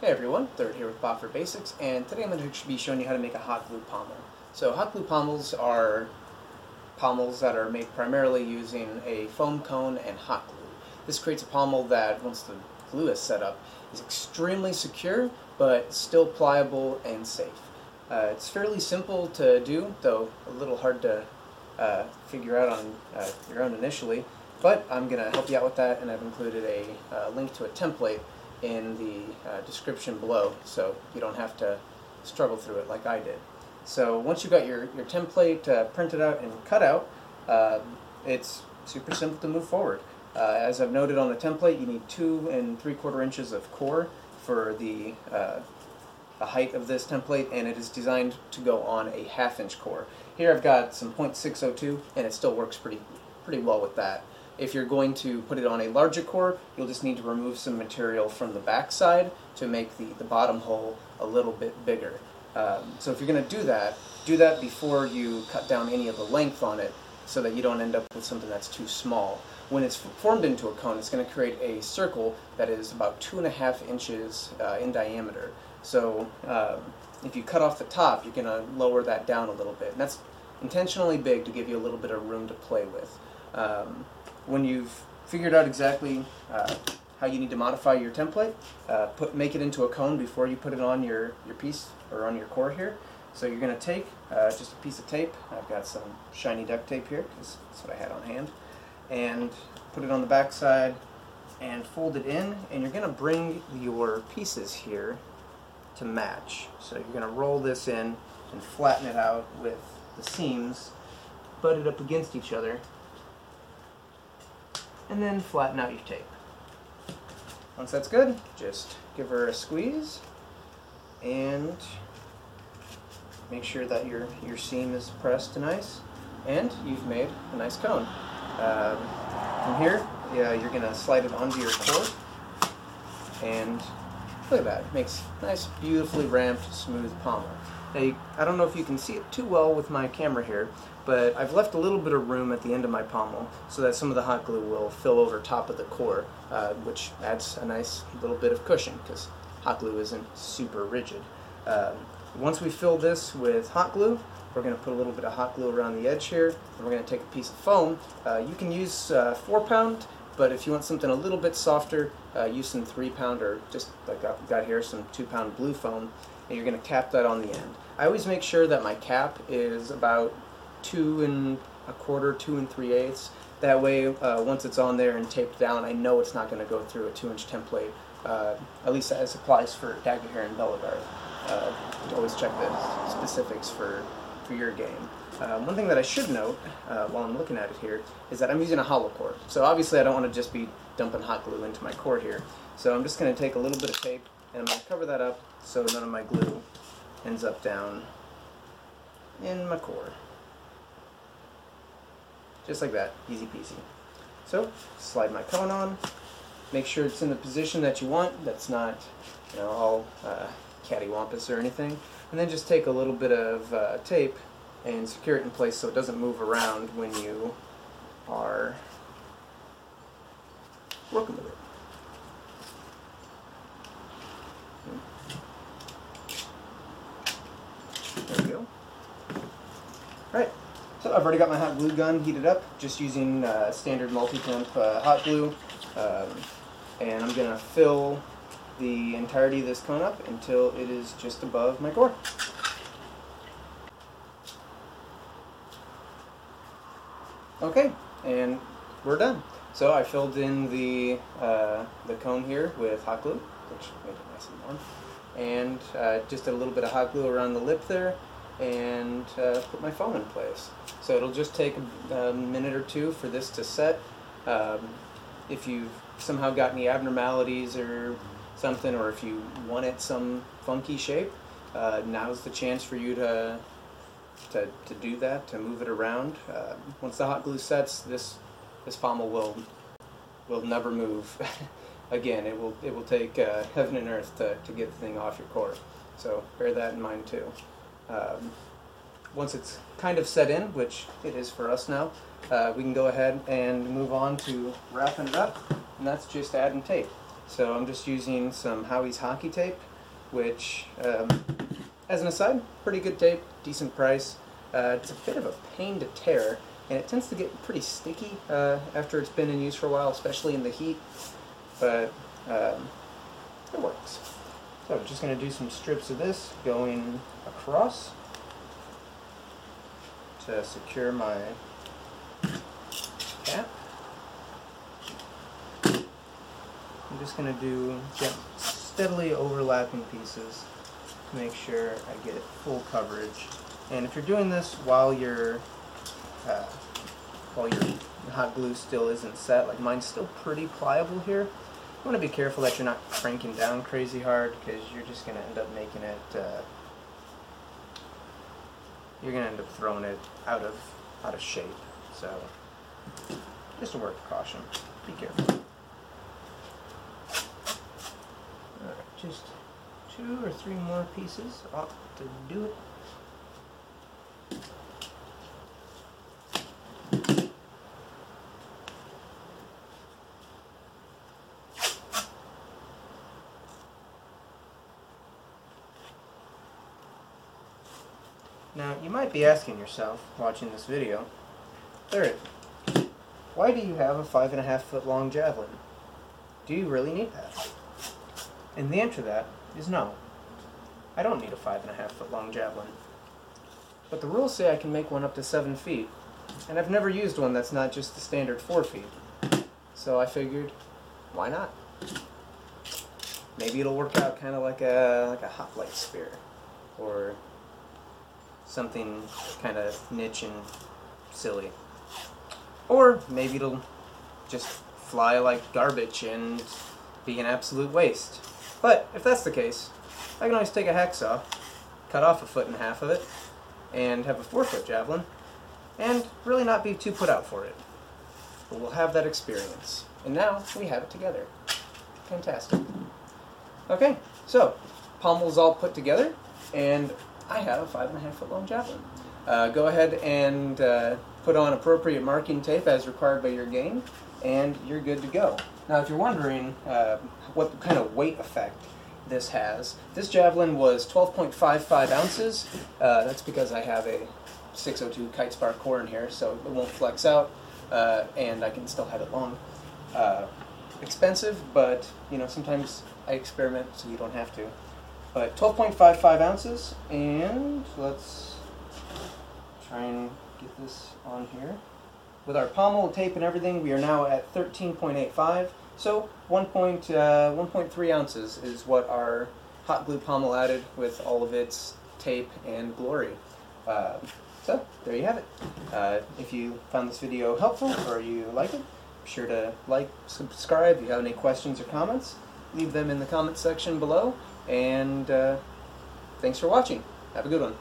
Hey everyone, Third here with Boffer Basics, and today I'm going to be showing you how to make a hot glue pommel. So hot glue pommels are pommels that are made primarily using a foam cone and hot glue. This creates a pommel that, once the glue is set up, is extremely secure, but still pliable and safe. Uh, it's fairly simple to do, though a little hard to uh, figure out on uh, your own initially, but I'm going to help you out with that, and I've included a uh, link to a template in the uh, description below so you don't have to struggle through it like I did. So once you've got your, your template uh, printed out and cut out, uh, it's super simple to move forward. Uh, as I've noted on the template, you need two and three quarter inches of core for the, uh, the height of this template and it is designed to go on a half inch core. Here I've got some .602 and it still works pretty, pretty well with that. If you're going to put it on a larger core, you'll just need to remove some material from the back side to make the, the bottom hole a little bit bigger. Um, so if you're going to do that, do that before you cut down any of the length on it so that you don't end up with something that's too small. When it's formed into a cone, it's going to create a circle that is about two and a half inches uh, in diameter. So um, if you cut off the top, you're going to lower that down a little bit. And that's intentionally big to give you a little bit of room to play with. Um, when you've figured out exactly uh, how you need to modify your template, uh, put make it into a cone before you put it on your, your piece or on your core here. So you're going to take uh, just a piece of tape. I've got some shiny duct tape here because that's what I had on hand. And put it on the back side and fold it in. And you're going to bring your pieces here to match. So you're going to roll this in and flatten it out with the seams butted up against each other and then flatten out your tape. Once that's good, just give her a squeeze and make sure that your, your seam is pressed nice and you've made a nice cone. Um, from here, yeah, you're to slide it onto your core and look at that. It makes nice, beautifully ramped, smooth pommel. Now, you, I don't know if you can see it too well with my camera here, but I've left a little bit of room at the end of my pommel so that some of the hot glue will fill over top of the core, uh, which adds a nice little bit of cushion because hot glue isn't super rigid. Uh, once we fill this with hot glue, we're going to put a little bit of hot glue around the edge here, and we're going to take a piece of foam. Uh, you can use uh, 4 pound, but if you want something a little bit softer, uh, use some 3 pound or just like I've got here, some 2 pound blue foam, and you're going to cap that on the end. I always make sure that my cap is about two and a quarter, two and three eighths. That way, uh, once it's on there and taped down, I know it's not going to go through a two-inch template. Uh, at least as applies for Dagorhir and Belegarth. Uh, always check the specifics for for your game. Uh, one thing that I should note uh, while I'm looking at it here is that I'm using a hollow core. So obviously I don't want to just be dumping hot glue into my core here. So I'm just going to take a little bit of tape and I'm going to cover that up so none of my glue ends up down in my core. Just like that, easy peasy. So, slide my cone on, make sure it's in the position that you want, that's not you know, all uh, cattywampus or anything. And then just take a little bit of uh, tape and secure it in place so it doesn't move around when you are working with it. There we go. Alright, so I've already got my hot glue gun heated up, just using uh, standard multi-temp uh, hot glue. Um, and I'm going to fill the entirety of this cone up until it is just above my core. Okay, and we're done. So I filled in the uh, the cone here with hot glue, which made it nice and warm, and uh, just a little bit of hot glue around the lip there, and uh, put my foam in place. So it'll just take a, a minute or two for this to set. Um, if you've somehow got any abnormalities or something, or if you want it some funky shape, uh, now's the chance for you to, to, to do that, to move it around. Uh, once the hot glue sets, this, this pommel will, will never move again. It will, it will take uh, heaven and earth to, to get the thing off your core. So bear that in mind too. Um, once it's kind of set in, which it is for us now, uh, we can go ahead and move on to wrapping it up, and that's just adding tape. So I'm just using some Howie's hockey tape, which, um, as an aside, pretty good tape, decent price. Uh, it's a bit of a pain to tear, and it tends to get pretty sticky uh, after it's been in use for a while, especially in the heat. But um, it works. So I'm just going to do some strips of this going across to secure my cap. I'm just going to do steadily overlapping pieces to make sure I get full coverage. And if you're doing this while your uh, while your hot glue still isn't set, like mine's still pretty pliable here, you want to be careful that you're not cranking down crazy hard because you're just going to end up making it, uh, you're going to end up throwing it out of, out of shape. So, just a word of caution. Be careful. Alright, just two or three more pieces ought to do it. Now, you might be asking yourself, watching this video, third, why do you have a five and a half foot long javelin? Do you really need that? And the answer to that is no. I don't need a five and a half foot long javelin. But the rules say I can make one up to seven feet, and I've never used one that's not just the standard four feet. So I figured, why not? Maybe it'll work out kind of like a like a hoplite spear, or something kind of niche and silly. Or maybe it'll just fly like garbage and be an absolute waste. But if that's the case, I can always take a hacksaw, cut off a foot and a half of it, and have a four foot javelin, and really not be too put out for it. But we'll have that experience. And now we have it together. Fantastic. Okay, so pommels all put together, and I have a five and a half foot long javelin. Uh, go ahead and uh, put on appropriate marking tape as required by your game, and you're good to go. Now, if you're wondering uh, what kind of weight effect this has, this javelin was 12.55 ounces. Uh, that's because I have a 602 kite spar core in here, so it won't flex out, uh, and I can still have it long. Uh, expensive, but you know sometimes I experiment, so you don't have to. But 12.55 ounces, and let's try and get this on here. With our pommel tape and everything, we are now at 13.85. So 1.3 uh, ounces is what our hot glue pommel added with all of its tape and glory. Uh, so there you have it. Uh, if you found this video helpful or you like it, be sure to like, subscribe. If you have any questions or comments, leave them in the comment section below. And uh, thanks for watching. Have a good one.